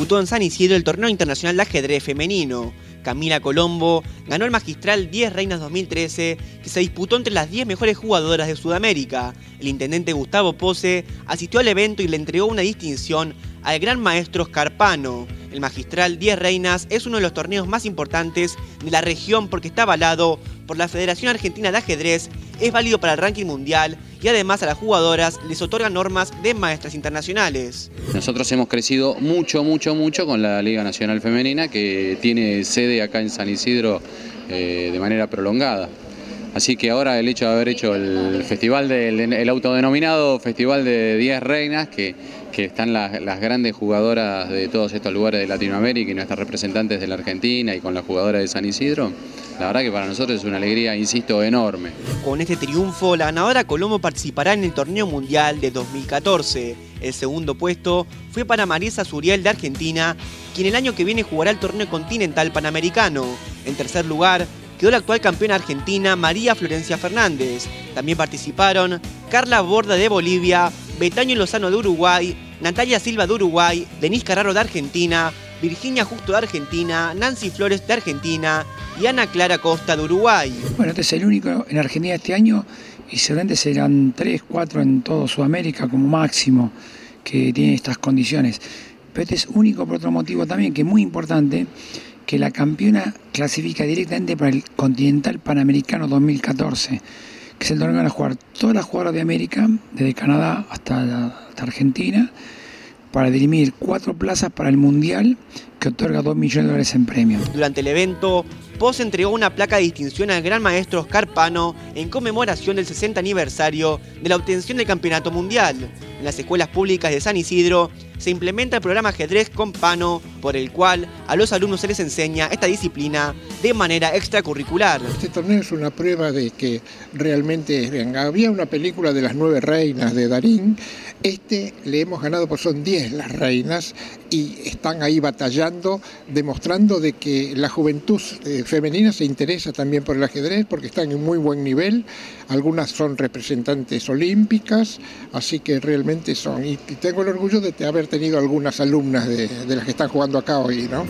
Disputó en San Isidro el torneo internacional de ajedrez femenino. Camila Colombo ganó el magistral 10 Reinas 2013 que se disputó entre las 10 mejores jugadoras de Sudamérica. El intendente Gustavo Pose asistió al evento y le entregó una distinción al gran maestro Scarpano. El magistral 10 Reinas es uno de los torneos más importantes de la región porque está avalado por la Federación Argentina de Ajedrez, es válido para el ranking mundial y además a las jugadoras les otorga normas de maestras internacionales. Nosotros hemos crecido mucho, mucho, mucho con la Liga Nacional Femenina que tiene sede acá en San Isidro eh, de manera prolongada. Así que ahora el hecho de haber hecho el festival del el autodenominado Festival de 10 Reinas, que, que están las, grandes jugadoras de todos estos lugares de Latinoamérica y nuestras representantes de la Argentina y con las jugadoras de San Isidro, la verdad que para nosotros es una alegría, insisto, enorme. Con este triunfo, la ganadora Colombo participará en el Torneo Mundial de 2014. El segundo puesto fue para Marisa Suriel de Argentina, quien el año que viene jugará el Torneo Continental Panamericano. En tercer lugar, quedó la actual campeona argentina María Florencia Fernández. También participaron Carla Borda de Bolivia, Betaño Lozano de Uruguay, Natalia Silva de Uruguay, Denise Carraro de Argentina, Virginia Justo de Argentina, Nancy Flores de Argentina y Ana Clara Costa de Uruguay. Bueno, este es el único en Argentina este año y seguramente serán 3, 4 en todo Sudamérica como máximo que tiene estas condiciones. Pero este es único por otro motivo también que es muy importante que la campeona clasifica directamente para el Continental Panamericano 2014, que es el torneo que van a jugar todas las jugadoras de América, desde Canadá hasta, Argentina, para dirimir cuatro plazas para el Mundial que otorga 2 millones de dólares en premios. Durante el evento, Pos entregó una placa de distinción al gran maestro Oscar Pano en conmemoración del 60 aniversario de la obtención del Campeonato Mundial. En las escuelas públicas de San Isidro se implementa el programa Ajedrez con Pano, por el cual a los alumnos se les enseña esta disciplina de manera extracurricular. Este torneo es una prueba de que realmente había una película de las nueve reinas de Darín, este le hemos ganado, pues son 10 las reinas y están ahí batallando, demostrando de que la juventud eh, femenina se interesa también por el ajedrez porque están en muy buen nivel, algunas son representantes olímpicas, así que realmente son, y tengo el orgullo de haber tenido algunas alumnas de, de las que están jugando acá hoy, ¿no?